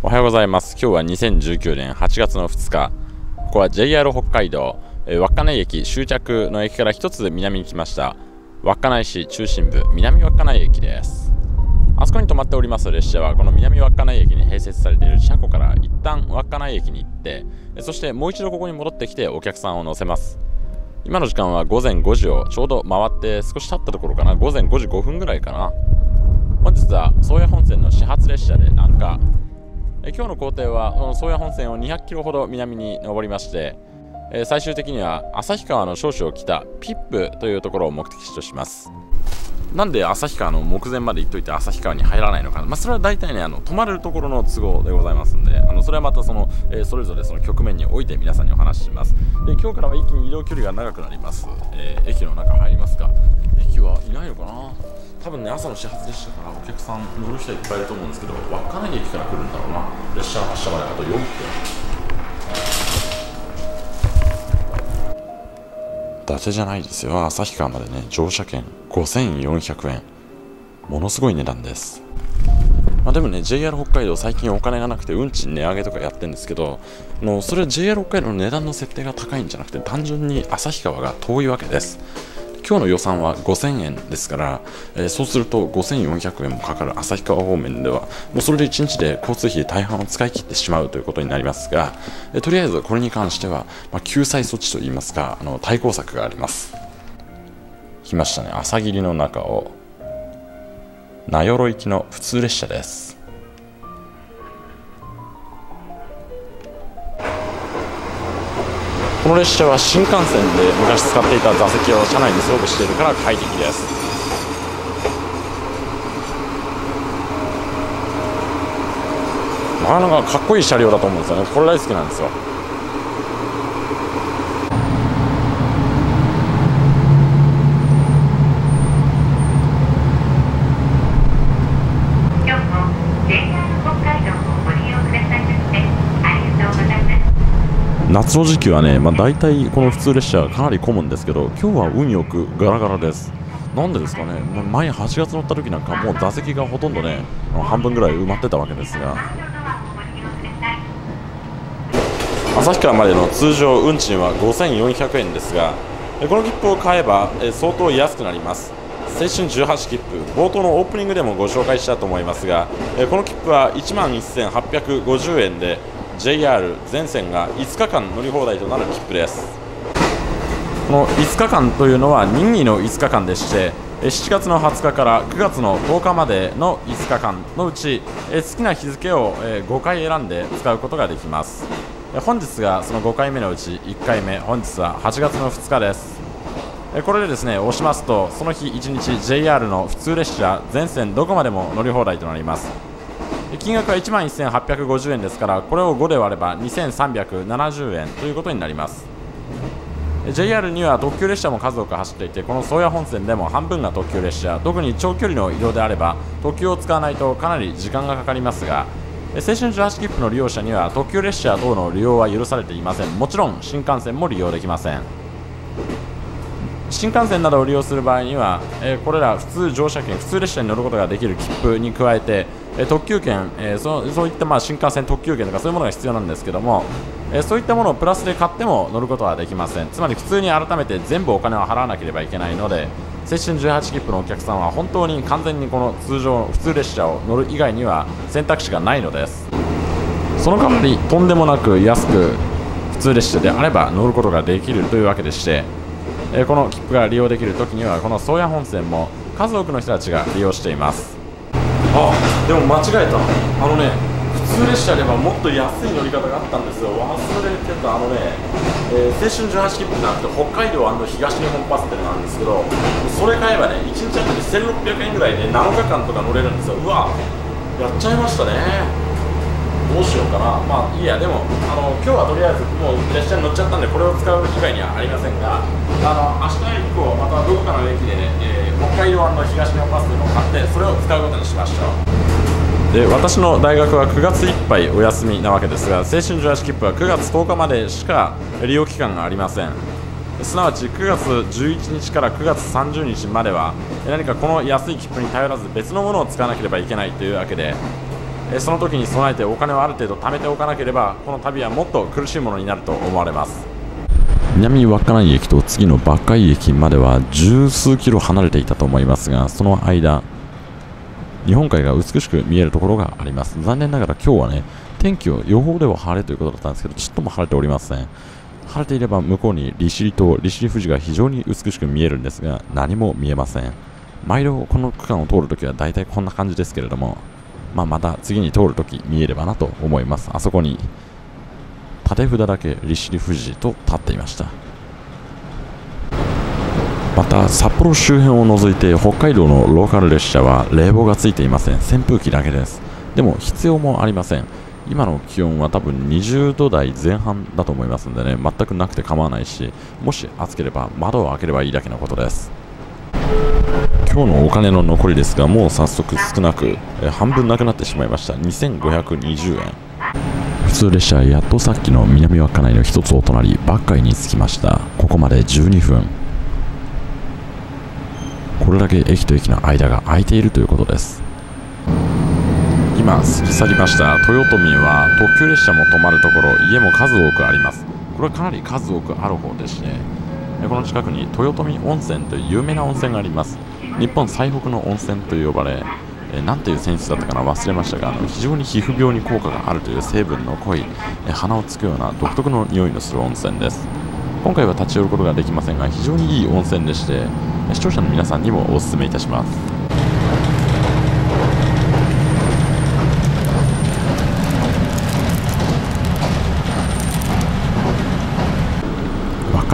おはようございます。今日は2019年8月の2日。ここは JR 北海道、えー、稚内駅終着の駅から一つ南に来ました。稚内市中心部南稚内駅です。あそこに止まっております列車はこの南稚内駅に併設されている車庫から一旦稚内駅に行ってそしてもう一度ここに戻ってきてお客さんを乗せます。今の時間は午前5時をちょうど回って少し経ったところかな。午前5時5分ぐらいかな。本日は宗谷本線の始発列車で南下え今日の行程は宗谷本線を200キロほど南に登りましてえ最終的には旭川の少々を北ピップというところを目的地とします。なんで旭川の目前まで行っといて旭川に入らないのかまあ、それは大体ねあの泊まれるところの都合でございますんであのそれはまたその、えー、それぞれその局面において皆さんにお話しします。で今日からは一気に移動距離が長くなります、えー、駅の中入りますか。駅はいないのかな。多分ね朝の始発列車からお客さん乗る人はいっぱいいると思うんですけど稚内駅から来るんだろうな。列車発車まであと4分。伊達じゃないですよ。旭川までね乗車券5400円。ものすごい値段です。まあ、でもね JR 北海道最近お金がなくて運賃値上げとかやってるんですけどのそれは JR 北海道の値段の設定が高いんじゃなくて単純に旭川が遠いわけです。今日の予算は5000円ですから、えー、そうすると5400円もかかる旭川方面ではもうそれで1日で交通費大半を使い切ってしまうということになりますが、えー、とりあえずこれに関しては、まあ、救済措置といいますかあの対抗策があります。来ましたね。朝霧の中を名寄行きの普通列車です。この列車は新幹線で昔使っていた座席を車内に装備しているから快適です。なかなかかっこいい車両だと思うんですよね。これ大好きなんですよ。夏の時期はね、まあ、大体この普通列車かなり混むんですけど今日は運よくガラガラです。なんでですかね、前8月乗った時なんかもう座席がほとんどね半分ぐらい埋まってたわけですが。旭川までの通常運賃は5400円ですがこの切符を買えば相当安くなります。青春18切符冒頭のオープニングでもご紹介したと思いますがこの切符は1万1850円で JR 全線が5日間乗り放題となる切符です。この5日間というのは任意の5日間でして7月の20日から9月の10日までの5日間のうち好きな日付を5回選んで使うことができます。本日がその5回目のうち1回目本日は8月の2日です。これでですね押しますとその日1日 JR の普通列車全線どこまでも乗り放題となります。金額は1万1850円ですからこれを5で割れば2370円ということになります。JR には特急列車も数多く走っていてこの宗谷本線でも半分が特急列車特に長距離の移動であれば特急を使わないとかなり時間がかかりますが青春18切符の利用者には特急列車等の利用は許されていません。もちろん新幹線も利用できません。新幹線などを利用する場合には、えー、これら普通乗車券普通列車に乗ることができる切符に加えてえ特急券、えそそういったまあ新幹線特急券とかそういうものが必要なんですけども、えそういったものをプラスで買っても乗ることはできません。つまり普通に改めて全部お金を払わなければいけないので青春18切符のお客さんは本当に完全にこの通常普通列車を乗る以外には選択肢がないのです。その代わりとんでもなく安く普通列車であれば乗ることができるというわけでして、えこの切符が利用できるときにはこの宗谷本線も数多くの人たちが利用しています。あでも間違えた。あのね普通列車ではもっと安い乗り方があったんですよ。忘れてた。あのね、えー、青春18切符じゃなくて北海道東日本パスってのがあるんですけどそれ買えばね1日あたり1600円ぐらいで、7日間とか乗れるんですよ。うわやっちゃいましたね。どうしようかな。まあいいや。でもあの今日はとりあえずもう列車に乗っちゃったんでこれを使う機会にはありませんがあの明日以降またどこかの駅でね、えー、北海道の東日本パスというのを買ってそれを使うことにしましょう。で私の大学は9月いっぱいお休みなわけですが青春18切符は9月10日までしか利用期間がありません。すなわち9月11日から9月30日までは何かこの安い切符に頼らず別のものを使わなければいけないというわけでえその時に備えてお金をある程度貯めておかなければこの旅はもっと苦しいものになると思われます。南稚内駅と次の抜海駅までは十数キロ離れていたと思いますがその間日本海が美しく見えるところがあります。残念ながら今日はね天気を予報では晴れということだったんですけどちっとも晴れておりません。晴れていれば向こうに利尻島利尻富士が非常に美しく見えるんですが何も見えません毎度この区間を通るときは大体こんな感じですけれども、まあ、また次に通るとき見えればなと思います。あそこに縦札だけ利尻富士と立っていました。また札幌周辺を除いて北海道のローカル列車は冷房がついていません。扇風機だけです。でも必要もありません。今の気温は多分20度台前半だと思いますんでね全くなくて構わないしもし暑ければ窓を開ければいいだけのことです。今日のお金の残りですがもう早速少なくえ半分なくなってしまいました。2520円。普通列車やっとさっきの南稚内の一つお隣バッカイに着きました。ここまで12分。これだけ駅と駅の間が空いているということです。今過ぎ去りました。豊臣は特急列車も止まるところ家も数多くあります。これはかなり数多くある方でしてこの近くに豊臣温泉という有名な温泉があります。日本最北の温泉と呼ばれえなんていう泉質だったかな忘れましたがあの非常に皮膚病に効果があるという成分の濃いえ鼻をつくような独特の匂いのする温泉です。今回は立ち寄ることができませんが非常にいい温泉でして視聴者の皆さんにもおすすめいたします。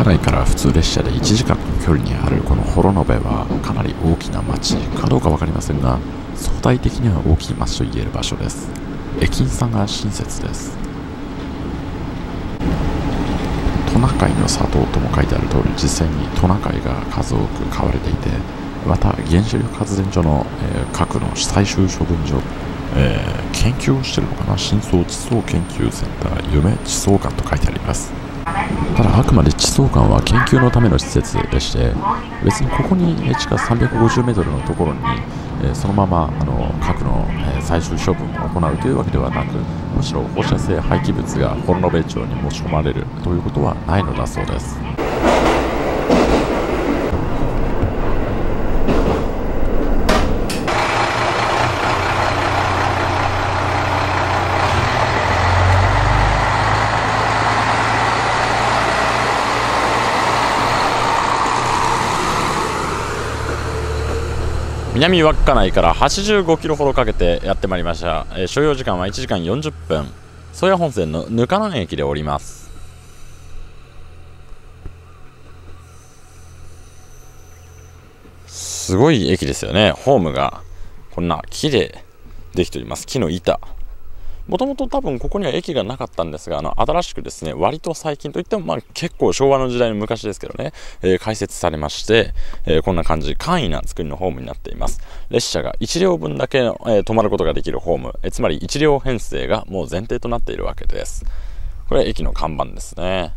稚内から普通列車で1時間の距離にあるこの幌延はかなり大きな町かどうか分かりませんが相対的には大きい町と言える場所です。駅員さんが親切です。トナカイの砂糖とも書いてある通り実際にトナカイが数多く飼われていてまた原子力発電所の、えー、核の最終処分場、えー、研究をしてるのかな？深層地層研究センター夢地層館と書いてあります。ただあくまで地層館は研究のための施設でして別にここに地下 350m のところに、そのままあの核の、最終処分を行うというわけではなくむしろ放射性廃棄物がホルノベ町に持ち込まれるということはないのだそうです。南稚内から85キロほどかけてやってまいりました、えー、所要時間は1時間40分。宗谷本線のぬかの駅で降ります。すごい駅ですよね。ホームがこんな木でできております。木の板。もともと多分ここには駅がなかったんですが、あの、新しくですね、割と最近といっても、まあ結構昭和の時代の昔ですけどね、えー、開設されまして、えー、こんな感じ、簡易な作りのホームになっています。列車が1両分だけ、えー、止まることができるホーム、えつまり1両編成がもう前提となっているわけです。これは駅の看板ですね。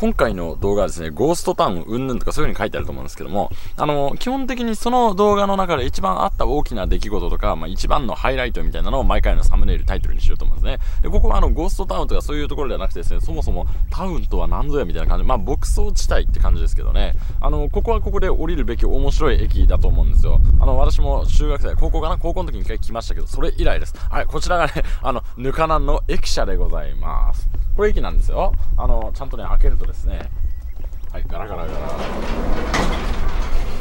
今回の動画はですね、ゴーストタウンうんぬんとかそういう風に書いてあると思うんですけども、あの、基本的にその動画の中で一番あった大きな出来事とか、まあ一番のハイライトみたいなのを毎回のサムネイルタイトルにしようと思うんですね。で、ここはあの、ゴーストタウンとかそういうところではなくてですね、そもそもタウンとは何ぞやみたいな感じ、まあ牧草地帯って感じですけどね、あの、ここはここで降りるべき面白い駅だと思うんですよ。あの、私も中学生、高校かな？高校の時に一回来ましたけど、それ以来です。はい、こちらがね、あの、ぬかなんの駅舎でございます。これ駅なんですよ。あの、ちゃんとね、開けるとですね、はいガラガラガラ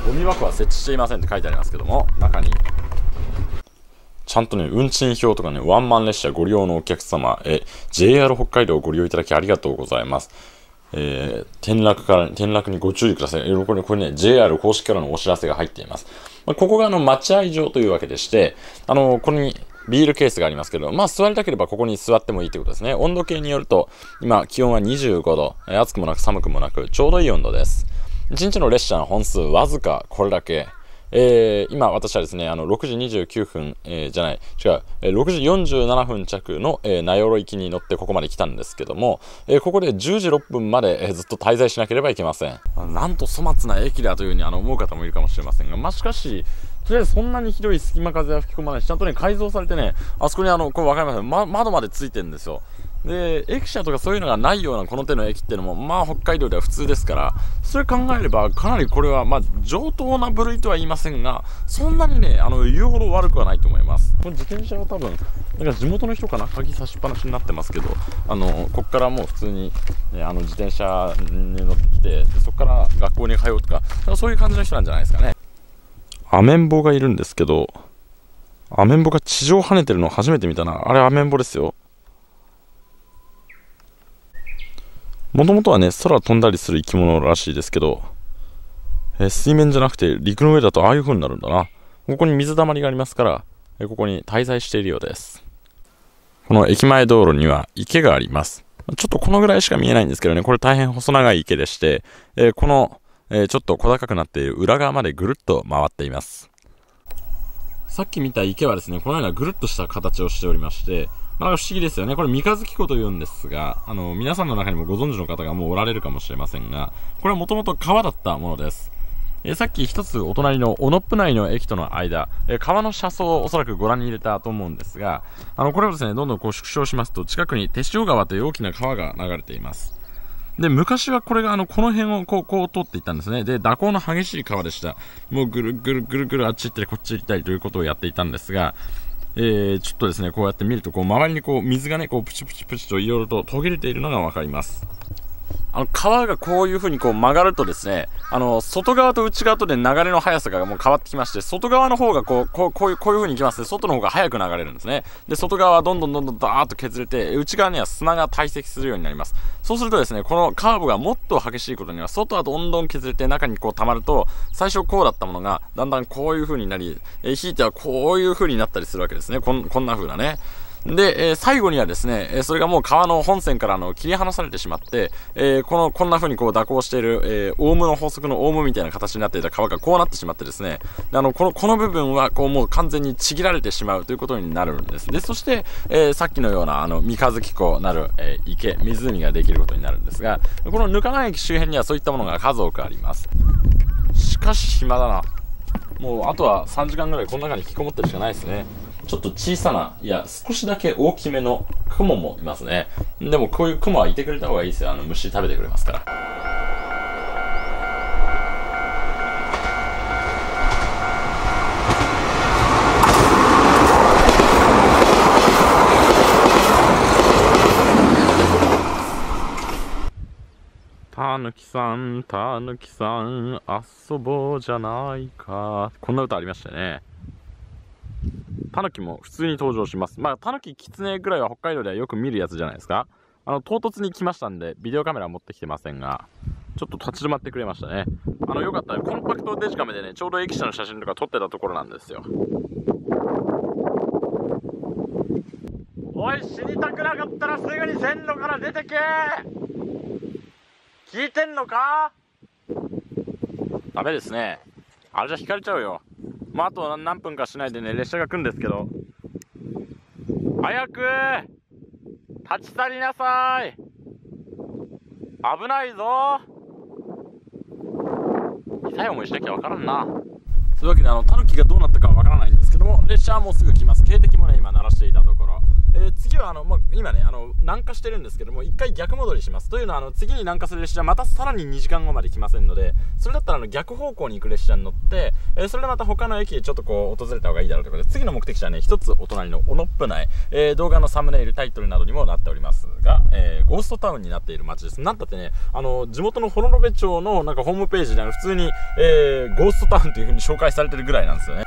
ゴミ箱は設置していませんって書いてありますけども中にちゃんとね、運賃表とかね、ワンマン列車ご利用のお客様、え、JR 北海道をご利用いただきありがとうございます。えー、転落から、転落にご注意ください。これ、これね、JR 公式からのお知らせが入っています。まあ、ここがあの、待合場というわけでして、あの、これに、ビールケースがありますけど、まあ座りたければここに座ってもいいということですね。温度計によると、今気温は25度、暑くもなく寒くもなく、ちょうどいい温度です。1日の列車の本数わずかこれだけ。えー、今私はですね、あの、6時29分、えー、じゃない、違う、えー、6時47分着の、えー、名寄行きに乗ってここまで来たんですけども、えー、ここで10時6分まで、えー、ずっと滞在しなければいけません。なんと粗末な駅だというふうにあの思う方もいるかもしれませんが、まあ、しかし、とりあえずそんなにひどい隙間風は吹き込まないし、ちゃんとね、改造されてね、あそこにあの、これわかります、ま、窓までついてるんですよ。で、駅舎とかそういうのがないようなこの手の駅っていうのも、まあ北海道では普通ですから、それ考えればかなりこれは、まあ上等な部類とは言いませんが、そんなにね、あの、言うほど悪くはないと思います。この自転車は多分、なんか地元の人かな？鍵差しっぱなしになってますけど、あの、こっからもう普通に、ね、あの、自転車に乗ってきて、そこから学校に通うとか、そういう感じの人なんじゃないですかね。アメンボがいるんですけど、アメンボが地上跳ねてるの初めて見たな。あれアメンボですよ。もともとはね、空飛んだりする生き物らしいですけど、えー、水面じゃなくて陸の上だとああいう風になるんだな。ここに水たまりがありますから、えー、ここに滞在しているようです。この駅前道路には池があります。ちょっとこのぐらいしか見えないんですけどね、これ大変細長い池でして、えー、この、えちょっと小高くなっている裏側までぐるっと回っています。さっき見た池はですね、このようなぐるっとした形をしておりまして、まあ、不思議ですよね。これ三日月湖と言うんですが、あの、皆さんの中にもご存知の方がもうおられるかもしれませんが、これはもともと川だったものです。えさっき一つお隣のオノップ内の駅との間、え川の車窓をおそらくご覧に入れたと思うんですが、あの、これをですね、どんどんこう縮小しますと、近くに手塩川という大きな川が流れています。で、昔はこれがあの、この辺をこう、こう通っていったんですね。で、蛇行の激しい川でした。もうぐるぐるぐるぐるあっち行ったりこっち行ったりということをやっていたんですが、えー、ちょっとですね、こうやって見ると、こう、周りにこう、水がね、こう、プチプチプチといろいろと途切れているのがわかります。あの、川がこういう風にこう曲がるとですね、あの、外側と内側とで流れの速さがもう変わってきまして、外側の方がこう、こう、こういう、こういう風に行きますね。外の方が速く流れるんですね。で、外側はどんどんどんどんダーッと削れて、内側には砂が堆積するようになります。そうするとですね、このカーブがもっと激しいことには、外はどんどん削れて中にこう溜まると、最初こうだったものが、だんだんこういう風になり、えー、ひいてはこういう風になったりするわけですね。こん、こんな風なね。で、えー、最後にはですね、えー、それがもう川の本線からの切り離されてしまって、えー、この、こんな風にこう蛇行している、えオウムの法則のオウムみたいな形になっていた川がこうなってしまってですね、あの、この、この部分はこうもう完全にちぎられてしまうということになるんです。で、そして、えさっきのようなあの、三日月湖なる、え池、湖ができることになるんですが、このぬかない駅周辺にはそういったものが数多くあります。しかし暇だな。もうあとは3時間ぐらいこの中に引きこもってるしかないですね。ちょっと小さな、いや、少しだけ大きめの雲もいますね。でもこういう雲はいてくれた方がいいですよ。あの、虫食べてくれますから。たぬきさん、たぬきさん、遊ぼうじゃないか。こんな歌ありましたね。タヌキも普通に登場します。まあ、タヌキ、キツネぐらいは北海道ではよく見るやつじゃないですか。あの、唐突に来ましたんで、ビデオカメラ持ってきてませんが、ちょっと立ち止まってくれましたね。あの、よかったら、コンパクトデジカメでね、ちょうど駅舎の写真とか撮ってたところなんですよ。おい、死にたくなかったらすぐに線路から出てけ聞いてんのか？ダメですね。あれじゃ引かれちゃうよ。まあ、あと何分かしないでね、列車が来るんですけど。早く立ち去りなさい危ないぞ痛い思いしなきゃわからんな。というわけで、あの、タヌキがどうなったかはわからないんですけども、列車はもうすぐ来ます。警笛もね、今鳴らしていたところ。えー、次はあの、まあ、今ね、あの、南下してるんですけども、一回逆戻りします。というのは、あの、次に南下する列車は、またさらに2時間後まで来ませんので、それだったらあの、逆方向に行く列車に乗って、えー、それでまた他の駅へちょっとこう、訪れた方がいいだろうということで、次の目的地はね、一つお隣のオノップ内、えー、動画のサムネイル、タイトルなどにもなっておりますが、えゴーストタウンになっている街です。なんだってね、あの、地元の幌延町のなんかホームページで普通に、えゴーストタウンという風に紹介されてるぐらいなんですよね。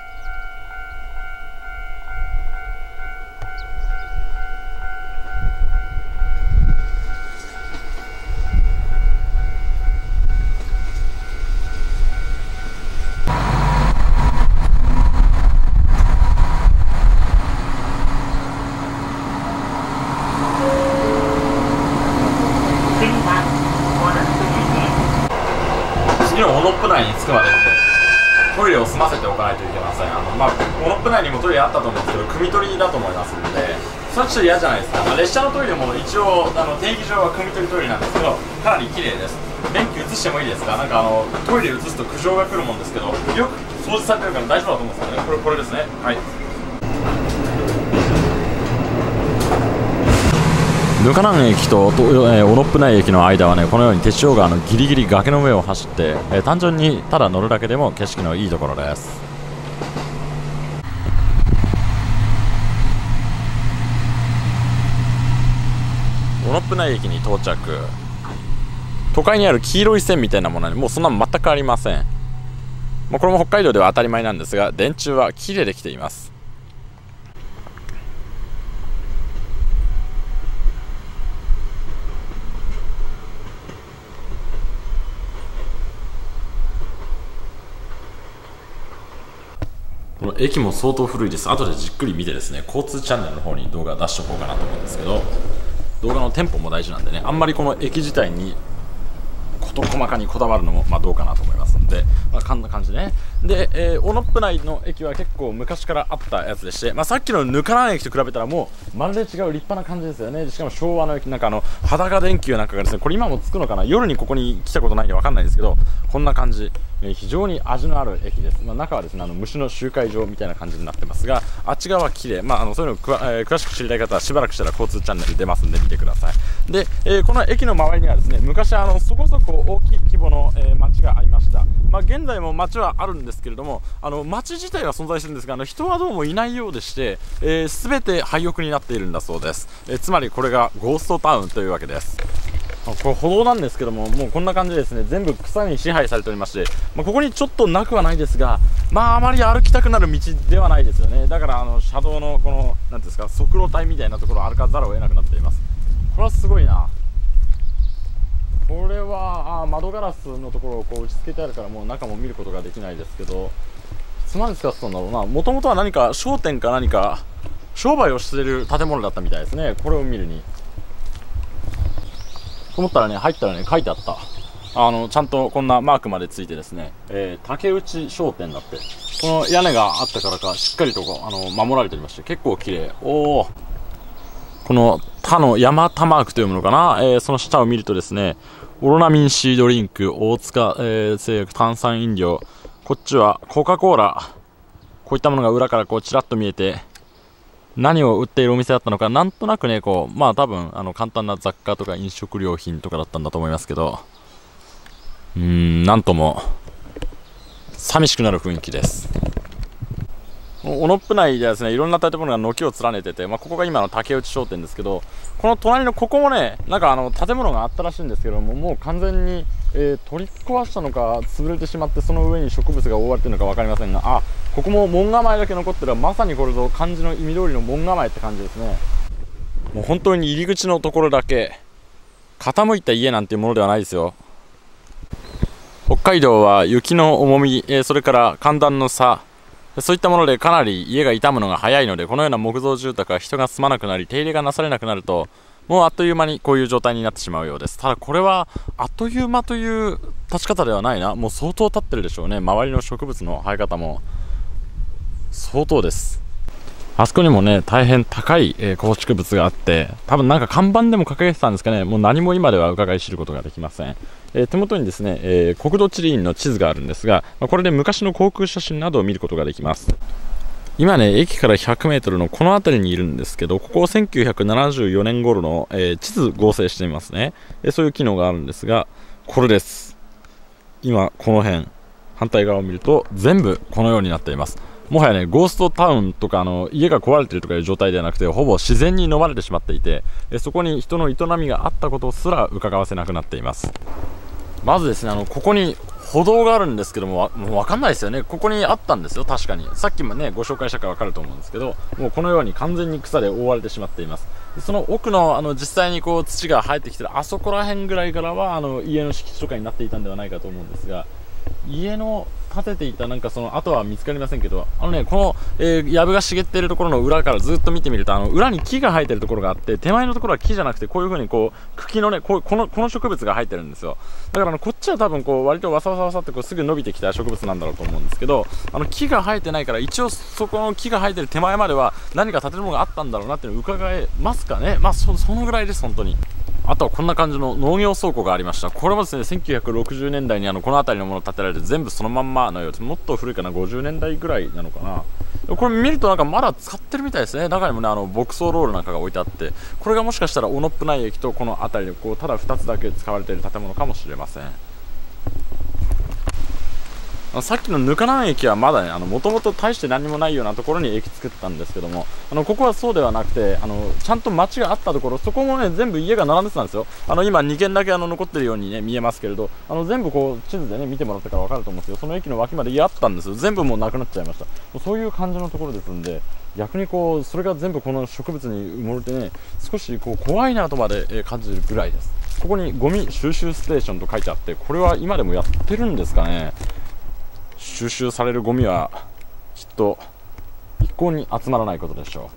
次のオノップ内に着くまでこトイレを済ませておかないといけませんあの、まあ、モノップ内にもトイレあったと思うんですけど汲み取りだと思いますのでそれはちょっと嫌じゃないですか、まあ、列車のトイレも一応あの定義上は汲み取りトイレなんですけどかなり綺麗です。電気移してもいいですか？なんかあのトイレ移すと苦情が来るもんですけどよく掃除されてるから大丈夫だと思うんですよね。これこれですね。はい。ヌカナン駅と、えー、オロップ内駅の間はねこのように鉄塩川のギリギリ崖の上を走って、えー、単純にただ乗るだけでも景色のいいところです。オロップ内駅に到着。都会にある黄色い線みたいなものにもうそんなの全くありません。もうこれも北海道では当たり前なんですが電柱は木でできています。この駅も相当古いです。後でじっくり見てですね交通チャンネルの方に動画出しておこうかなと思うんですけど。動画のテンポも大事なんでねあんまりこの駅自体に事細かにこだわるのもまあどうかなと思いますので、まあ、こんな感じでねで、えー、オノップ内の駅は結構昔からあったやつでして、まあ、さっきのぬからん駅と比べたらもうまるで違う立派な感じですよね。しかも昭和の駅なんかあの裸電球なんかがですねこれ今もつくのかな？夜にここに来たことないんで分かんないですけどこんな感じ。え非常に味のある駅です、まあ、中はですねあの虫の集会場みたいな感じになってますがあっち側は綺麗。まああのそういうのくわ、えー、詳しく知りたい方はしばらくしたら交通チャンネル出ますんで見てください。で、えー、この駅の周りにはですね昔あのそこそこ大きい規模の、えー、町がありました。まあ、現在も町はあるんですですけれどもあの町自体は存在してるんですがあの人はどうもいないようでして、えー、全て廃屋になっているんだそうです、えー、つまりこれがゴーストタウンというわけですこれ歩道なんですけども、もうこんな感じですね、全部草に支配されておりまして、まあ、ここにちょっとなくはないですが、まあ、あまり歩きたくなる道ではないですよね、だからあの車道のこの、なんですか、側路帯みたいなところを歩かざるを得なくなっています。これはすごいな。これはあ窓ガラスのところをこう打ち付けてあるからもう中も見ることができないですけどいつまで使ってたんだろうなもともとは何か商店か何か商売をしている建物だったみたいですねこれを見るにと思ったらね、入ったらね、書いてあった。あの、ちゃんとこんなマークまでついてですね、えー、竹内商店だって。この屋根があったからか、しっかりとあの、守られておりまして、結構綺麗。おお。この他の山田マークというものかな、えー、その下を見るとですね、オロナミンシードリンク、大塚、えー、製薬炭酸飲料、こっちはコカ・コーラ、こういったものが裏からこうちらっと見えて、何を売っているお店だったのか、なんとなくね、こう、まあ多分、あの、簡単な雑貨とか飲食料品とかだったんだと思いますけど、うーん、なんとも、寂しくなる雰囲気です。小野っぷ内ではですね、いろんな建物が軒を連ねてて、まあ、ここが今の竹内商店ですけど、この隣のここもね、なんかあの、建物があったらしいんですけども、もう完全に、えー、取り壊したのか、潰れてしまって、その上に植物が覆われてるのか分かりませんが、あ、ここも門構えだけ残ってるまさにこれぞ漢字の意味通りの門構えって感じですね。もう本当に入り口のところだけ、傾いた家なんていうものではないですよ。北海道は雪の重み、えー、それから寒暖の差、そういったものでかなり家が傷むのが早いので、このような木造住宅は人が住まなくなり、手入れがなされなくなると、もうあっという間にこういう状態になってしまうようです。ただこれは、あっという間という立ち方ではないな。もう相当立ってるでしょうね。周りの植物の生え方も相当です。あそこにもね、大変高い、えー、構築物があって、多分なんか看板でも掲げてたんですかね、もう何も今では伺い知ることができません。えー、手元にですね、えー、国土地理院の地図があるんですが、まあ、これで昔の航空写真などを見ることができます。今ね、駅から100メートルのこの辺りにいるんですけど、ここを1974年頃の、えー、地図合成してみますね、えそういう機能があるんですが、これです。今、この辺、反対側を見ると、全部このようになっています。もはやね、ゴーストタウンとか、あの、家が壊れてるとかいう状態ではなくて、ほぼ自然に飲まれてしまっていて、えそこに人の営みがあったことすら伺わせなくなっています。まずですね、あの、ここに歩道があるんですけども、もうわかんないですよね。ここにあったんですよ、確かに。さっきもね、ご紹介したからわかると思うんですけど、もうこのように完全に草で覆われてしまっています。その奥の、あの、実際にこう土が生えてきてる、あそこら辺ぐらいからは、あの、家の敷地とかになっていたんではないかと思うんですが、家の建てていたなんかその跡は見つかりませんけど、あのね、この、えー、藪が茂っているところの裏からずっと見てみると、あの、裏に木が生えてるところがあって、手前のところは木じゃなくて、こういう風にこう、茎のね、こうこの、この植物が生えてるんですよ。だからあの、こっちは多分こう、割とわさわさわさってこう、すぐ伸びてきた植物なんだろうと思うんですけど、あの、木が生えてないから、一応そこの木が生えてる手前までは、何か建物があったんだろうなっていうのを伺えますかね？まあ、そのぐらいです、本当に。あとはこんな感じの農業倉庫がありました。これもですね1960年代にあのこの辺りのもの建てられて全部そのまんまのようですもっと古いかな50年代ぐらいなのかな。これ見るとなんかまだ使ってるみたいですね。中にもねあの牧草ロールなんかが置いてあってこれがもしかしたらオノップ内駅とこの辺りでこうただ2つだけ使われている建物かもしれません。さっきのぬかなん駅はまだね、もともと大して何もないようなところに駅作ったんですけども、あのここはそうではなくて、あのちゃんと街があったところ、そこもね、全部家が並んでたんですよ。あの今2軒だけあの残ってるようにね、見えますけれど、あの全部こう地図でね、見てもらったから分かると思うんですけど、その駅の脇まで家あったんですよ。全部もうなくなっちゃいました。そういう感じのところですんで、逆にこう、それが全部この植物に埋もれてね、少しこう怖いなとまで感じるぐらいです。ここにゴミ収集ステーションと書いてあって、これは今でもやってるんですかね。収集されるゴミはきっと一向に集まらないことでしょ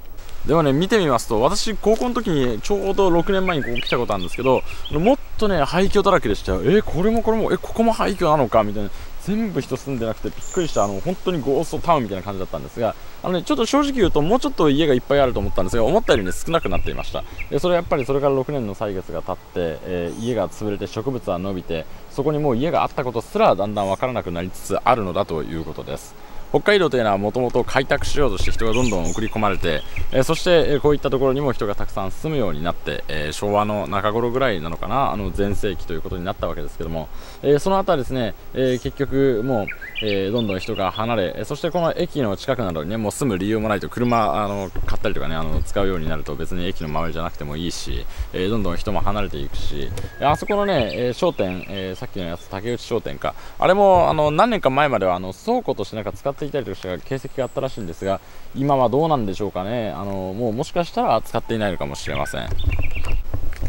う。でもね見てみますと私高校の時にちょうど6年前にここ来たことあるんですけどもっとね廃墟だらけでしたよ。えこれもこれもえここも廃墟なのかみたいな。全部人住んでなくてびっくりしたあの本当にゴーストタウンみたいな感じだったんですがあの、ね、ちょっと正直言うともうちょっと家がいっぱいあると思ったんですが思ったより、ね、少なくなっていました。でそれはやっぱりそれから6年の歳月が経って、えー、家が潰れて植物は伸びてそこにもう家があったことすらだんだん分からなくなりつつあるのだということです。北海道というのはもともと開拓しようとして人がどんどん送り込まれて、え、そして、えこういったところにも人がたくさん住むようになって、え、昭和の中頃ぐらいなのかなあの全盛期ということになったわけですけども、えその後はですね、え結局もう、えどんどん人が離れそしてこの駅の近くなどにねもう住む理由もないと車あの買ったりとかねあの使うようになると別に駅の周りじゃなくてもいいし、えどんどん人も離れていくしあそこのね、え商店、えさっきのやつ竹内商店かあれもあの何年か前まではあの倉庫としてなんか使っていたりとかした形跡があったらしいんですが今はどうなんでしょうかね。あのもうもしかしたら使っていないのかもしれません。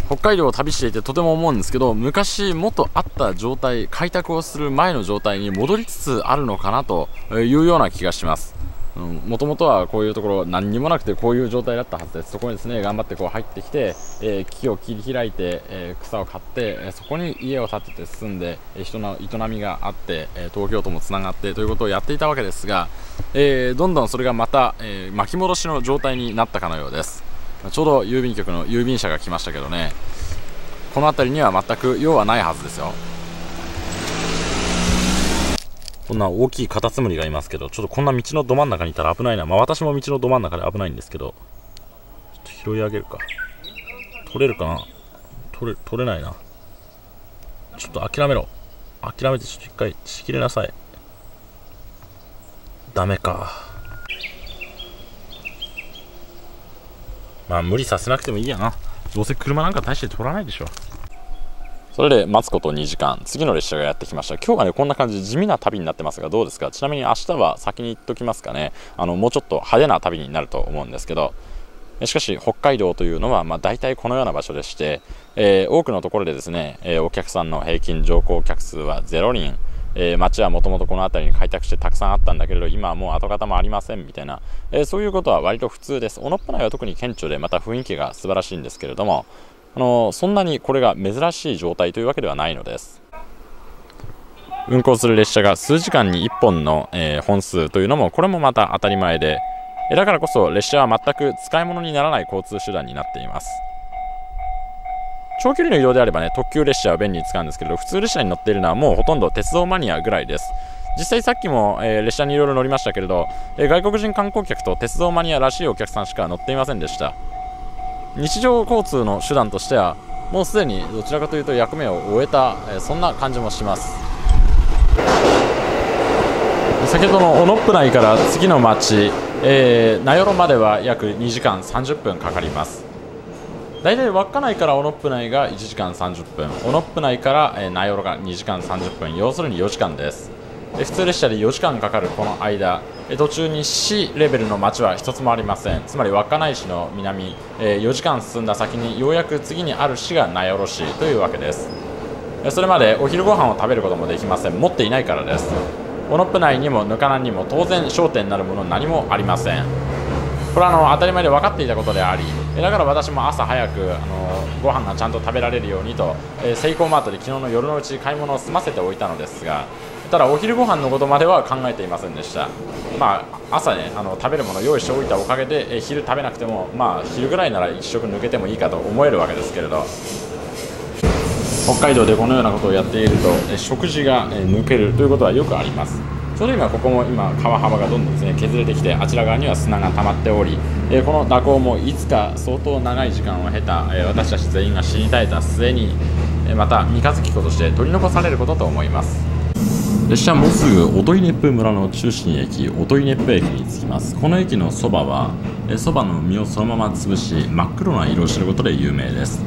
北海道を旅していてとても思うんですけど昔もっとあった状態開拓をする前の状態に戻りつつあるのかなというような気がします。もともとはこういうところ何にもなくてこういう状態だったはずです。そこにですね頑張ってこう入ってきて、えー、木を切り開いて、えー、草を刈って、え、そこに家を建てて住んで、え人の営みがあって、え東京ともつながってということをやっていたわけですが、えどんどんそれがまた、え巻き戻しの状態になったかのようです。ちょうど郵便局の郵便車が来ましたけどね。この辺りには全く用はないはずですよ。こんな大きいカタツムリがいますけど、ちょっとこんな道のど真ん中にいたら危ないな。まあ私も道のど真ん中で危ないんですけど、ちょっと拾い上げるか。取れるかな？取れ、取れないな。ちょっと諦めろ。諦めてちょっと一回仕切れなさい。ダメか。まあ無理させなくてもいいやな。どうせ車なんか大して取らないでしょ。それで待つこと2時間、次の列車がやってきました。今日はね、こんな感じ、地味な旅になってますが、どうですか？ちなみに明日は先に言っときますかね、あの、もうちょっと派手な旅になると思うんですけど、しかし、北海道というのは、まあ、大体このような場所でして、えー、多くのところでですね、えー、お客さんの平均乗降客数は0人、えー、町はもともとこの辺りに開拓してたくさんあったんだけれど、今はもう跡形もありませんみたいな、えそういうことは割と普通です。小野っぱ内は特に顕著で、また雰囲気が素晴らしいんですけれども、あのそんなにこれが珍しい状態というわけではないのです。運行する列車が数時間に1本の、えー、本数というのもこれもまた当たり前でだからこそ列車は全く使い物にならない交通手段になっています。長距離の移動であればね特急列車は便利に使うんですけど普通列車に乗っているのはもうほとんど鉄道マニアぐらいです。実際さっきも、えー、列車にいろいろ乗りましたけれど、えー、外国人観光客と鉄道マニアらしいお客さんしか乗っていませんでした。日常交通の手段としてはもうすでにどちらかというと役目を終えた、えそんな感じもします。先ほどの小野ップ内から次の町、えー、名寄までは約2時間30分かかります。大体稚内から小野ップ内が1時間30分小野ップ内から、えー、名寄が2時間30分要するに4時間です。普通列車で4時間かかるこの間。途中に市レベルの町は1つもありません。つまり稚内市の南。4時間進んだ先にようやく次にある市が名寄市というわけです。それまでお昼ご飯を食べることもできません。持っていないからです。オノップ内にもぬかなにも当然焦点になるもの何もありません。これはあの当たり前で分かっていたことであり。だから私も朝早くあのご飯がちゃんと食べられるようにと、えー、セイコーマートで昨日の夜のうち買い物を済ませておいたのですが。ただお昼ご飯のことまでは考えていませんでした。まあ朝ねあの食べるものを用意しておいたおかげで、え、昼食べなくてもまあ昼ぐらいなら1食抜けてもいいかと思えるわけですけれど。北海道でこのようなことをやっていると、え、食事が、え抜けるということはよくあります。ちょうど今ここも今川幅がどんどんですね削れてきてあちら側には砂が溜まっており、え、この蛇行もいつか相当長い時間を経た、え、私たち全員が死に絶えた末に、え、また三日月湖として取り残されることと思います。列車はもうすぐ音威熱風村の中心駅音威熱風駅に着きます。この駅のそばはそばの実をそのまま潰し真っ黒な色をしていることで有名です。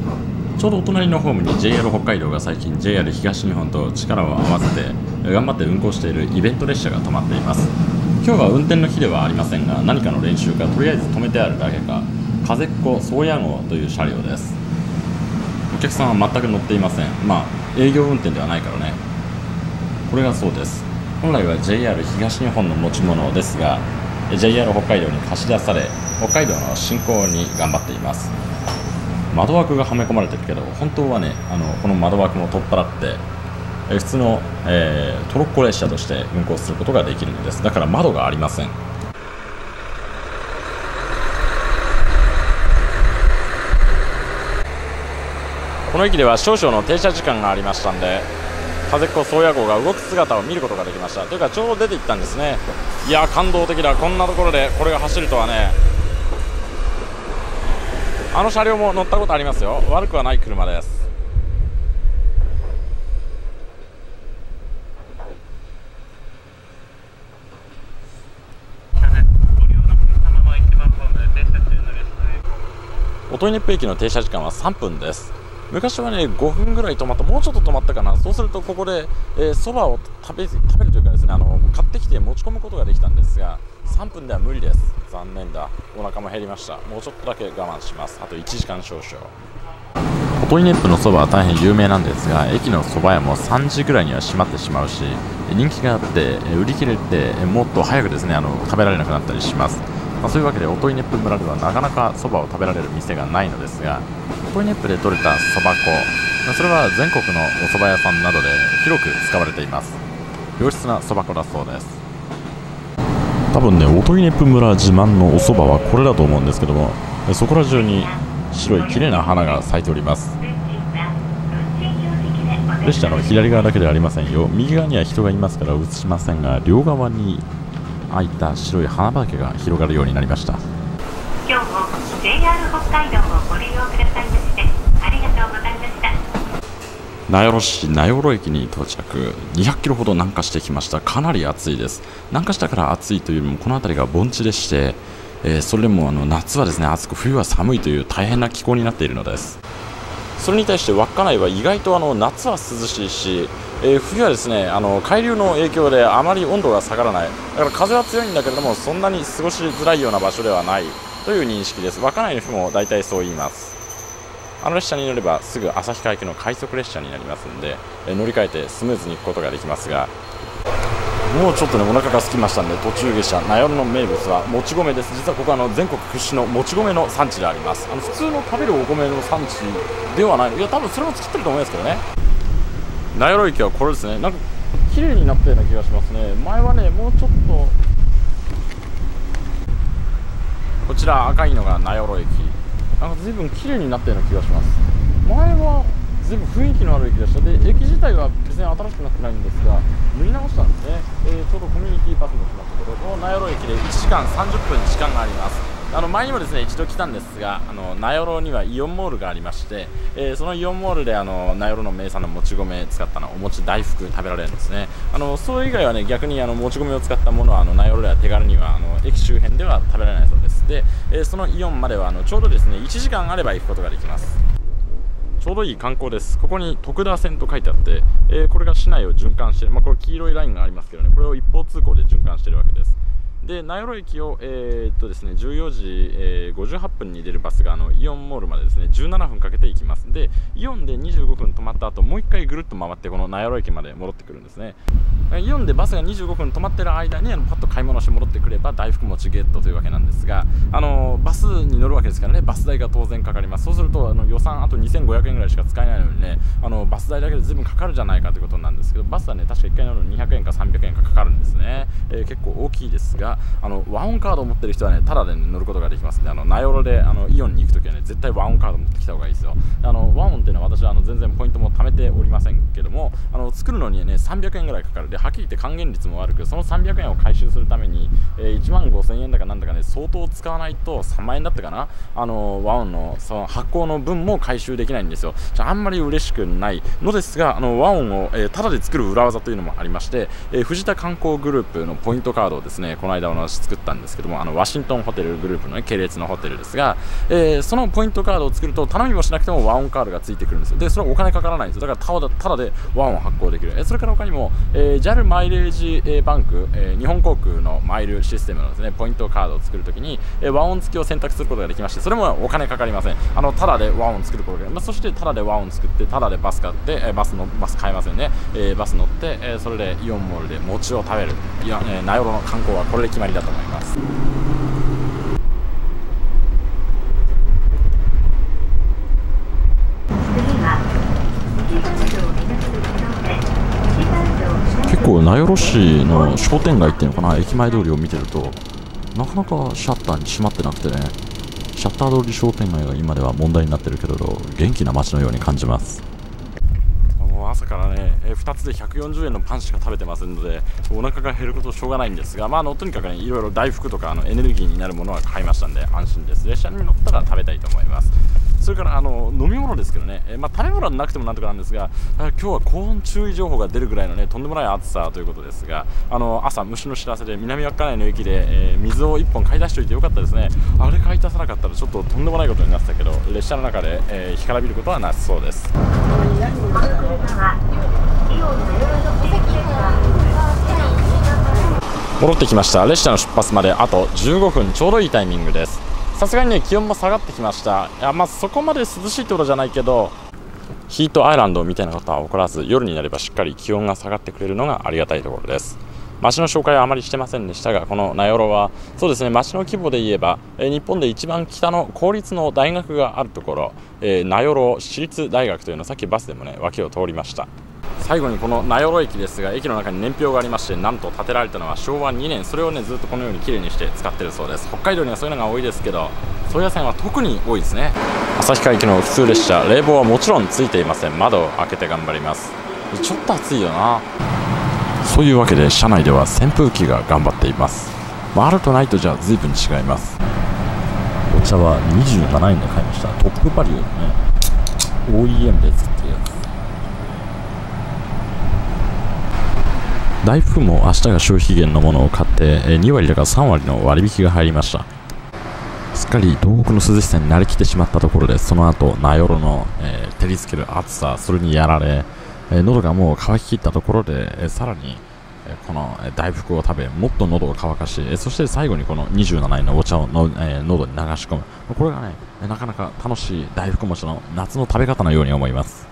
ちょうどお隣のホームに JR 北海道が最近 JR 東日本と力を合わせて頑張って運行しているイベント列車が止まっています。今日は運転の日ではありませんが何かの練習かとりあえず止めてあるだけか風っ子宗谷号という車両です。お客さんは全く乗っていません。まあ営業運転ではないからね。これがそうです。本来は JR 東日本の持ち物ですが JR 北海道に貸し出され北海道の振興に頑張っています。窓枠がはめ込まれてるけど本当はねあのこの窓枠も取っ払って普通の、えー、トロッコ列車として運行することができるのです。だから窓がありません。この駅では少々の停車時間がありましたんで風っ子宗谷号が動く姿を見ることができました。というかちょうど出ていったんですね。いや感動的だこんなところでこれが走るとはね。あの車両も乗ったことありますよ。悪くはない車です。音威熱風駅の停車時間は3分です昔はね5分ぐらい止まったもうちょっと止まったかな。そうするとここでそば、ー、を食べ食べるというかですねあの買ってきて持ち込むことができたんですが3分では無理です。残念だ。お腹も減りました。もうちょっとだけ我慢します。あと1時間少々。トイネップのそばは大変有名なんですが駅のそば屋も3時ぐらいには閉まってしまうし人気があって売り切れてもっと早くですねあの食べられなくなったりします、まあ、そういうわけでオトイネップ村ではなかなかそばを食べられる店がないのですがオトイネップで採れたそば粉。それは全国のお蕎麦屋さんなどで広く使われています。良質なそば粉だそうです。多分ね音威ネップ村自慢のお蕎麦はこれだと思うんですけどもそこら中に白い綺麗な花が咲いております。列車の左側だけではありませんよ。右側には人がいますから映しませんが両側に開いた白い花畑が広がるようになりました。今日も JR 北海道をご利用くださいましてありがとうございました。名寄市名寄駅に到着。200キロほど南下してきました。かなり暑いです。南下したから暑いというよりもこの辺りが盆地でして、えー、それでもあの夏はですね暑く冬は寒いという大変な気候になっているのですそれに対して稚内は意外とあの夏は涼しいし、えー、冬はですねあの海流の影響であまり温度が下がらない。だから風は強いんだけれどもそんなに過ごしづらいような場所ではないという認識です。稚内の人も大体そう言います。あの列車に乗ればすぐ旭川行きの快速列車になりますので、え乗り換えてスムーズに行くことができますがもうちょっとねお腹が空きましたので途中下車。名寄の名物はもち米です。実はここはあの全国屈指のもち米の産地であります。あの普通の食べるお米の産地ではない。いや多分それも作ってると思いますけどね。名寄駅はこれですね。なんか綺麗になったような気がしますね。前はねもうちょっとこちら赤いのが名寄駅なんか随分綺麗になったような気がします。前は随分雰囲気のある駅でした。で駅自体は別に新しくなってないんですが塗り直したんですね、えー、ちょうどコミュニティバスの来ましたけどこの名寄駅で1時間30分時間があります。あの前にもですね一度来たんですがあの名寄にはイオンモールがありまして、えー、そのイオンモールであの名寄の名産のもち米使ったのお餅大福食べられるんですね。あのそれ以外はね逆にあのもち米を使ったものはあの名寄では手軽にはあの駅周辺では食べられないそうです。で、えー、そのイオンまではあのちょうどですね1時間あれば行くことができます。ちょうどいい観光です。ここに徳田線と書いてあって、えー、これが市内を循環して、まあ、これ黄色いラインがありますけどね、これを一方通行で循環しているわけです。で名寄駅を、えー、っとですね14時、えー、58分に出るバスがあのイオンモールまでですね17分かけて行きます。でイオンで25分止まった後もう1回ぐるっと回ってこの名寄駅まで戻ってくるんですね。イオンでバスが25分止まってる間にあのパッと買い物して戻ってくれば大福餅ゲットというわけなんですがあのバスに乗るわけですからねバス代が当然かかります。そうするとあの予算あと2500円ぐらいしか使えないのにねあのバス代だけで随分かかるじゃないかということなんですけどバスはね確か1回乗るのに200円か300円かかかるんですね、えー、結構大きいですがあのワンオンカードを持ってる人はねただで、ね、乗ることができますのであの名寄であのイオンに行くときはね絶対ワンオンカード持ってきた方がいいですよ。あのワンオンっていうのは私はあの全然ポイントも貯めておりませんけどもあの作るのにね300円ぐらいかかる。ではっきり言って還元率も悪くその300円を回収するために、えー、1万5000円だかなんだかね相当使わないと3万円だったかな。あの WAON のその発行の分も回収できないんですよ。じゃあんまり嬉しくない。のですがあの WAON を、えー、ただで作る裏技というのもありまして、えー、藤田観光グループのポイントカードをですねこの間作ったんですけどもあのワシントンホテルグループの、ね、系列のホテルですが、えー、そのポイントカードを作ると頼みもしなくても WAON カードがついてくるんですよ。でそれはお金かからないんですよ。だからただで WAON を発行できる、えそれから他にも、えー、JAL マイレージ、バンク、え日本航空のマイルシステムのですねポイントカードを作るときに、え WAON 付きを選択することができましてそれもお金かかりません。あのただで WAON 作ることができます、まあ、そしてただで WAON 作ってただでバス買って、えバスのバス買えませんね、えバス乗って、えそれでイオンモールで餅を食べる。いや、え名寄の観光はこれで決まりだと思います。結構名寄市の商店街っていうのかな駅前通りを見てるとなかなかシャッターに閉まってなくてねシャッター通り商店街が今では問題になってるけれど元気な街のように感じます。もう朝からね、え2つで140円のパンしか食べてませんのでお腹が減ることしょうがないんですが、まあ、あのとにかくねいろいろ大福とかあのエネルギーになるものは買いましたんで安心です。列車に乗ったら食べたいと思いますそれからあの飲み物ですけどね、えまあ、食べ物はなくてもなんとかなんですが今日は高温注意情報が出るぐらいのねとんでもない暑さということですがあの朝虫の知らせで南稚内の駅で、えー、水を1本買い出しておいてよかったですね。あれ買い出さなかったらちょっととんでもないことになってたけど列車の中で、えー、干からびることはなさそうです。戻ってきました。列車の出発まであと15分ちょうどいいタイミングです。さすがにね気温も下がってきました。いやまあそこまで涼しいってことじゃないけどヒートアイランドみたいなことは起こらず夜になればしっかり気温が下がってくれるのがありがたいところです。町の紹介はあまりしてませんでしたがこの名寄はそうですね町の規模で言えば、えー、日本で一番北の公立の大学があるところ、えー、名寄市立大学というのをさっきバスでもね脇を通りました。最後にこの名寄駅ですが駅の中に年表がありましてなんと建てられたのは昭和2年。それをねずっとこのように綺麗にして使ってるそうです。北海道にはそういうのが多いですけど宗谷線は特に多いですね。旭川行きの普通列車冷房はもちろんついていません。窓を開けて頑張ります。ちょっと暑いよな。そういうわけで車内では扇風機が頑張っています、まあ、あるとないとじゃ随分違います。お茶は27円で買いました。トップバリューのね OEM で作ってるやつ。大福も明日が消費減のものを買って2割だから3割の割引が入りました。すっかり東北の涼しさに慣れきってしまったところでその後名寄の、えー、照りつける暑さそれにやられ、えー、喉がもう乾ききったところで、えー、さらに、この大福を食べもっと喉を乾かし、そして最後にこの27円のお茶をの、え喉に流し込む。これがねなかなか楽しい大福餅の夏の食べ方のように思います。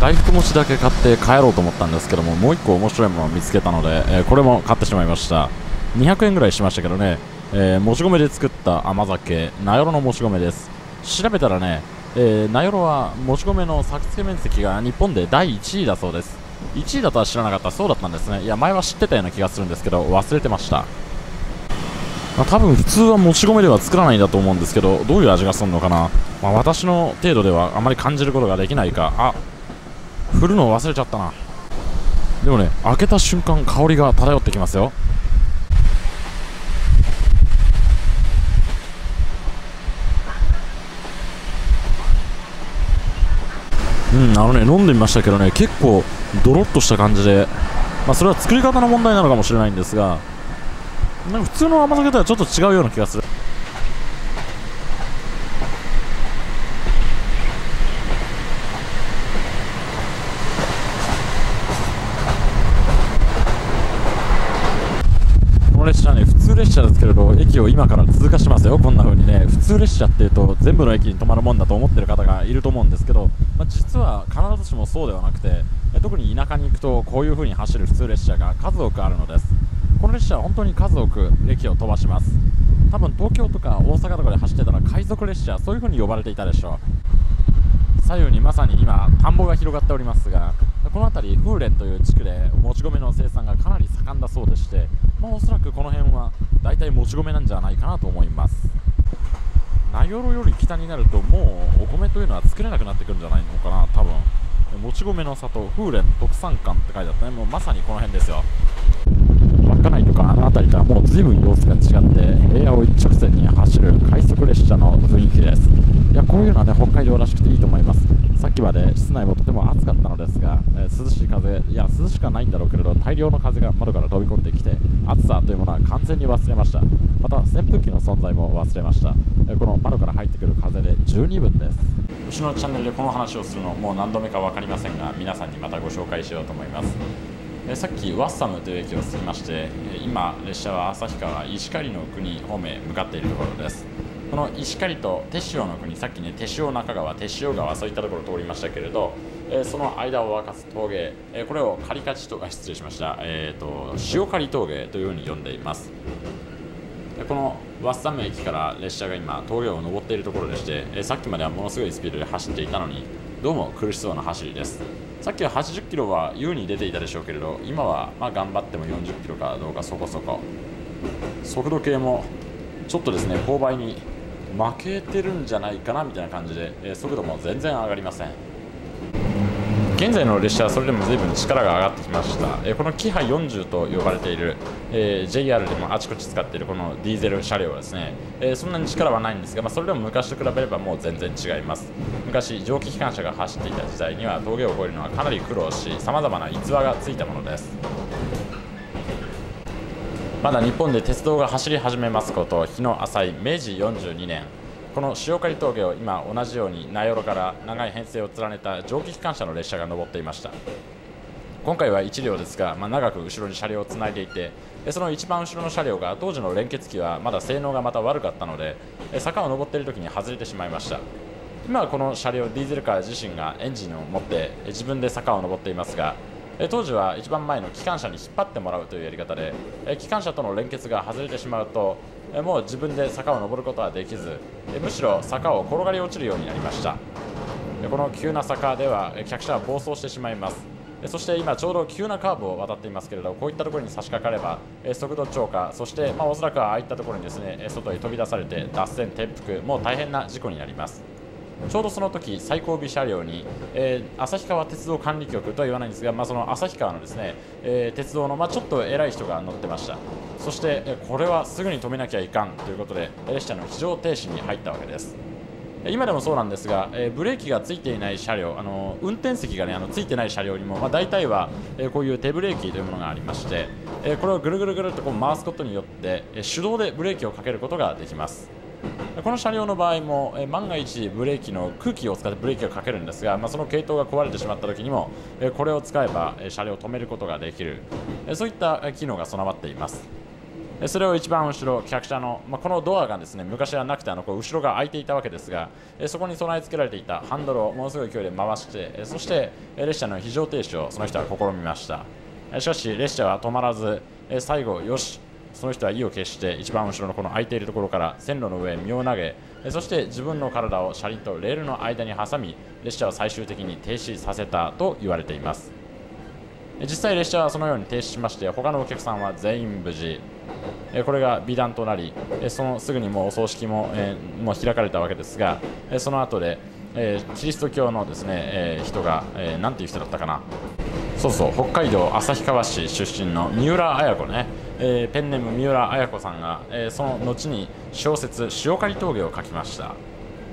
大福餅だけ買って帰ろうと思ったんですけどももう1個面白いものを見つけたので、えー、これも買ってしまいました。200円ぐらいしましたけどね、えー、もち米で作った甘酒名寄のもち米です。調べたらね、えー、名寄はもち米の作付け面積が日本で第1位だそうです。1位だとは知らなかったそうだったんですね。いや前は知ってたような気がするんですけど忘れてました。まあ、多分普通はもち米では作らないんだと思うんですけどどういう味がするのかな、まあ、私の程度ではあまり感じることができないか。あ振るの忘れちゃったな。でもね開けた瞬間香りが漂ってきますよ。うんあのね飲んでみましたけどね結構ドロッとした感じでまあそれは作り方の問題なのかもしれないんですがなんか普通の甘酒とはちょっと違うような気がするこの列車ね普通列車ですけれど駅を今から通過しますよ。こんな風にね普通列車っていうと全部の駅に止まるもんだと思ってる方がいると思うんですけど、まあ、実は必ずしもそうではなくて特に田舎に行くとこういう風に走る普通列車が数多くあるのです。この列車は本当に数多く駅を飛ばします。多分東京とか大阪とかで走ってたら海賊列車そういう風に呼ばれていたでしょう。左右にまさに今田んぼが広がっておりますがこの辺り風蓮という地区でもち米の生産がかなり盛んだそうでして、まあ、おそらくこの辺は大体もち米なんじゃないかなと思います。名寄より北になるともうお米というのは作れなくなってくるんじゃないのかな多分。もち米の里風蓮特産館って書いてあったね。もうまさにこの辺ですよ。稚内とかあの辺りとはもう随分様子が違って平野を一直線に走る快速列車の雰囲気です。いやこういうのはね北海道らしくていいと思います。さっきまで室内もとても暑かったのですが、えー涼しい風いや涼しくはないんだろうけれど大量の風が窓から飛び込んできて暑さというものは完全に忘れました。また扇風機の存在も忘れました、えーこの窓から入ってくる風で十二分です。後ろのチャンネルでこの話をするのもう何度目か分かりませんが皆さんにまたご紹介しようと思います。えさっきワッサムという駅を過ぎまして今列車は旭川石狩の国方面へ向かっているところです。この石狩と手塩の国さっきね手塩中川手塩川そういったところを通りましたけれど、えーその間を分かつ峠、えーこれを狩勝とあ失礼しました、えー、と塩狩峠というふうに呼んでいます。でこのワッサム駅から列車が今峠を登っているところでして、えーさっきまではものすごいスピードで走っていたのにどうも苦しそうな走りです。さっきは80キロは優に出ていたでしょうけれど今はまあ頑張っても40キロかどうかそこそこ。速度計もちょっとですね勾配に負けてるんじゃないかなみたいな感じで、え速度も全然上がりません。現在の列車はそれでも随分力が上がってきました、えこのキハ40と呼ばれている、えー JR でもあちこち使っているこのディーゼル車両はですね、えーそんなに力はないんですが、まあ、それでも昔と比べればもう全然違います。昔蒸気機関車が走っていた時代には峠を越えるのはかなり苦労しさまざまな逸話がついたものです。まだ日本で鉄道が走り始めますこと日の浅い明治42年。この塩刈峠を今同じように名寄から長い編成を連ねた蒸気機関車の列車が登っていました。今回は1両ですが、まあ、長く後ろに車両をつないでいてでその一番後ろの車両が当時の連結機はまだ性能がまた悪かったので坂を登っている時に外れてしまいました。今はこの車両ディーゼルカー自身がエンジンを持って自分で坂を登っていますが当時は一番前の機関車に引っ張ってもらうというやり方で機関車との連結が外れてしまうともう自分で坂を登ることはできずむしろ坂を転がり落ちるようになりました。この急な坂では客車は暴走してしまいます。そして今ちょうど急なカーブを渡っていますけれどこういったところに差し掛かれば速度超過そしてまあおそらくはああいったところにですね外へ飛び出されて脱線転覆もう大変な事故になります。ちょうどその時最後尾車両に、えー旭川鉄道管理局とは言わないんですが、まあ、その旭川のですね、えー鉄道の、まあ、ちょっと偉い人が乗ってました。そして、えこれはすぐに止めなきゃいかんということで列車の非常停止に入ったわけです。今でもそうなんですが、えーブレーキがついていない車両あの運転席が、ね、あのついてない車両にも、まあ、大体は、えーこういう手ブレーキというものがありまして、えーこれをぐるぐるぐるっとこう回すことによって、え手動でブレーキをかけることができます。この車両の場合も、え万が一ブレーキの空気を使ってブレーキをかけるんですが、まあ、その系統が壊れてしまった時にも、えこれを使えば、え車両を止めることができる、えそういった機能が備わっています。それを一番後ろ客車の、まあ、このドアがですね昔はなくてあのこう後ろが開いていたわけですが、そこに備え付けられていたハンドルをものすごい勢いで回して、そして、列車の非常停止をその人は試みました、しかし列車は止まらず、最後よしその人は意を決して一番後ろのこの空いているところから線路の上へ身を投げそして自分の体を車輪とレールの間に挟み列車を最終的に停止させたと言われています。実際列車はそのように停止しまして他のお客さんは全員無事。これが美談となりそのすぐにもうお葬式も,、もう開かれたわけですがその後で、キリスト教のですね、人が、えーなんていう人だったかな。そうそう北海道旭川市出身の三浦綾子ね、えーペンネーム三浦綾子さんが、えーその後に小説「塩刈峠」を書きました。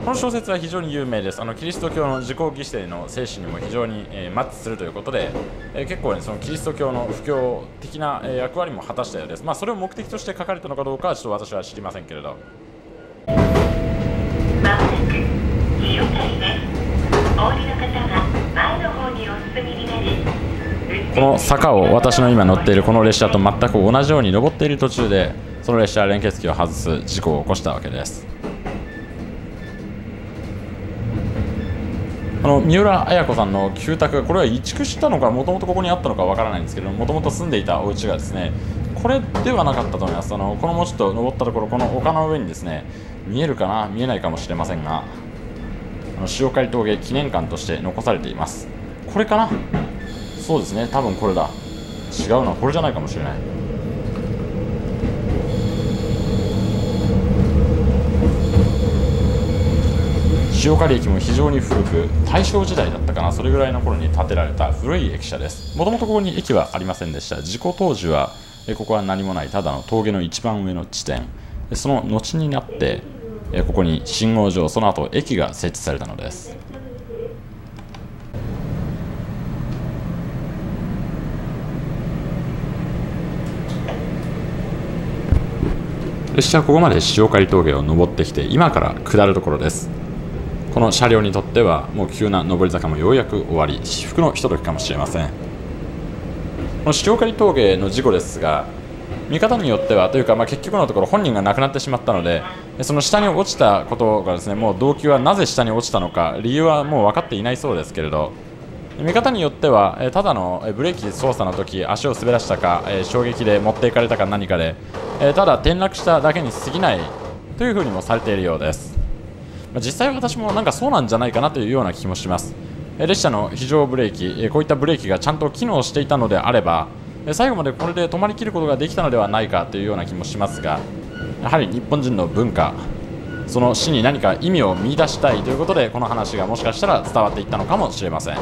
この小説は非常に有名です。あのキリスト教の自己犠牲の精神にも非常に、えーマッチするということで、えー結構ねそのキリスト教の布教的な、えー役割も果たしたようです。まあそれを目的として書かれたのかどうかはちょっと私は知りませんけれど。まもなく塩谷です。お降りの方は前の方にお進みになりこの坂を私の今乗っているこの列車と全く同じように登っている途中でその列車は連結機を外す事故を起こしたわけです。あの三浦綾子さんの旧宅これは移築したのかもともとここにあったのかわからないんですけどもともと住んでいたお家がですねこれではなかったと思います。あのこのもうちょっと登ったところこの丘の上にですね見えるかな見えないかもしれませんがあの塩刈峠記念館として残されています。これかな？そうですね。多分これだ。違うな。これじゃないかもしれない。塩刈駅も非常に古く大正時代だったかな。それぐらいの頃に建てられた古い駅舎です。もともとここに駅はありませんでした。事故当時はここは何もない。ただの峠の一番上の地点。その後になってここに信号場その後駅が設置されたのです。列車はここまで塩刈峠を登ってきて今から下るところです。この車両にとってはもう急な上り坂もようやく終わり至福のひとときかもしれません。この塩刈峠の事故ですが見方によってはというか、まあ、結局のところ本人が亡くなってしまったのでその下に落ちたことがですねもう動機はなぜ下に落ちたのか理由はもう分かっていないそうですけれど見方によってはえただのえブレーキ操作の時足を滑らしたかえ衝撃で持っていかれたか何かでえーただ転落しただけに過ぎないというふうにもされているようです。まあ実際私もなんかそうなんじゃないかなというような気もします。えー列車の非常ブレーキえーこういったブレーキがちゃんと機能していたのであればえー最後までこれで止まりきることができたのではないかというような気もしますがやはり日本人の文化その死に何か意味を見出したいということでこの話がもしかしたら伝わっていったのかもしれません。